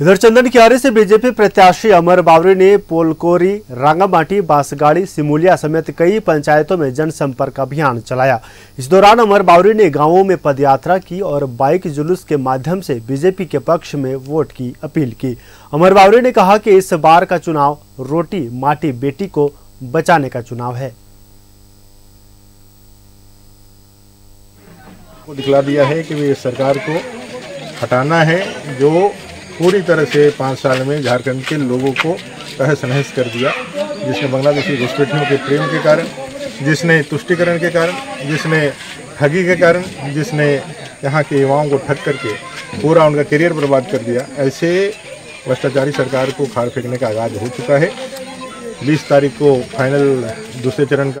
इधर चंदन कियारे से बीजेपी प्रत्याशी अमर बावरी ने पोलकोरी, रांगामाटी, बांसगाड़ी, सिमुलिया समेत कई पंचायतों में जनसंपर्क अभियान चलाया। इस दौरान अमर बावरी ने गाँवों में पदयात्रा की और बाइक जुलूस के माध्यम से बीजेपी के पक्ष में वोट की अपील की। अमर बावरी ने कहा कि इस बार का चुनाव रोटी माटी बेटी को बचाने का चुनाव है। दिखला दिया है कि सरकार को हटाना है जो पूरी तरह से पाँच साल में झारखंड के लोगों को तहस नहस कर दिया, जिसने बांग्लादेशी घुसपैठियों के प्रेम के कारण, जिसने तुष्टिकरण के कारण, जिसने ठगी के कारण, जिसने यहाँ के युवाओं को ठग करके पूरा उनका करियर बर्बाद कर दिया, ऐसे भ्रष्टाचारी सरकार को खाड़ फेंकने का आगाज़ हो चुका है। 20 तारीख को फाइनल दूसरे चरण का